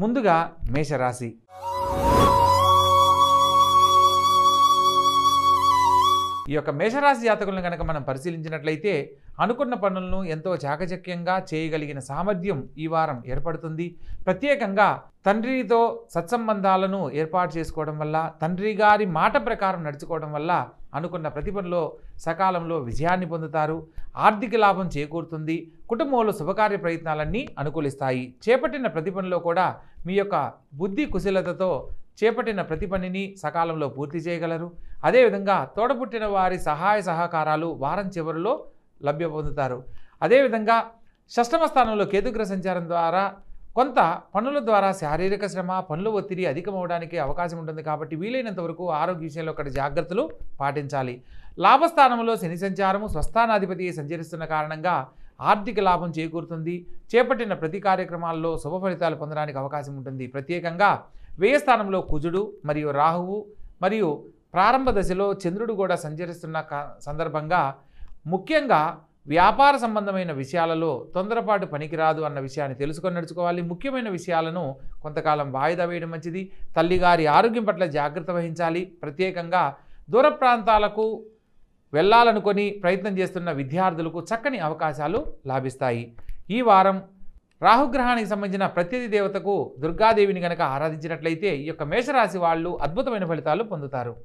ముందుగా మేషరాశి. ఈ యొక్క మేషరాశి జాతకులను కనుక మనం పరిశీలించినట్లయితే అనుకున్న పనులను ఎంతో చాకచక్యంగా చేయగలిగిన సామర్థ్యం ఈ వారం ఏర్పడుతుంది. ప్రత్యేకంగా తండ్రితో సత్సంబంధాలను ఏర్పాటు చేసుకోవడం వల్ల తండ్రి గారి మాట ప్రకారం నడుచుకోవడం వల్ల అనుకున్న ప్రతి పనిలో సకాలంలో విజయాన్ని పొందుతారు. ఆర్థిక లాభం చేకూరుతుంది కుటుంబంలో శుభకార్య ప్రయత్నాలన్నీ అనుకూలిస్తాయి. చేపట్టిన ప్రతి పనిలో కూడా మీ యొక్క బుద్ధి కుశలతతో చేపట్టిన ప్రతి పనిని సకాలంలో పూర్తి చేయగలరు. అదేవిధంగా తోడపుట్టిన వారి సహాయ సహకారాలు వారం చివరిలో లభ్య పొందుతారు అదేవిధంగా షష్టమ స్థానంలో కేతుగ్ర సంచారం ద్వారా కొంత పనుల ద్వారా శారీరక శ్రమ పనుల ఒత్తిడి అధికమవడానికి అవకాశం ఉంటుంది కాబట్టి వీలైనంత వరకు ఆరోగ్య విషయంలో ఒకటి జాగ్రత్తలు పాటించాలి. లాభస్థానంలో శని సంచారము స్వస్థానాధిపతి సంచరిస్తున్న కారణంగా ఆర్థిక లాభం చేకూరుతుంది. చేపట్టిన ప్రతి కార్యక్రమాల్లో శుభ ఫలితాలు పొందడానికి అవకాశం ఉంటుంది. ప్రత్యేకంగా వ్యయస్థానంలో కుజుడు మరియు రాహువు మరియు ప్రారంభ దశలో చంద్రుడు కూడా సంచరిస్తున్న సందర్భంగా ముఖ్యంగా వ్యాపార సంబంధమైన విషయాలలో తొందరపాటు పనికిరాదు అన్న విషయాన్ని తెలుసుకొని నడుచుకోవాలి. ముఖ్యమైన విషయాలను కొంతకాలం వాయిదా వేయడం మంచిది. తల్లిగారి ఆరోగ్యం పట్ల జాగ్రత్త వహించాలి. ప్రత్యేకంగా దూర ప్రాంతాలకు వెళ్ళాలనుకొని ప్రయత్నం చేస్తున్న విద్యార్థులకు చక్కని అవకాశాలు లాభిస్తాయి. ఈ వారం రాహుగ్రహానికి సంబంధించిన ప్రత్యధి దేవతకు దుర్గాదేవిని కనుక ఆరాధించినట్లయితే ఈ యొక్క మేషరాశి వాళ్ళు అద్భుతమైన ఫలితాలు పొందుతారు.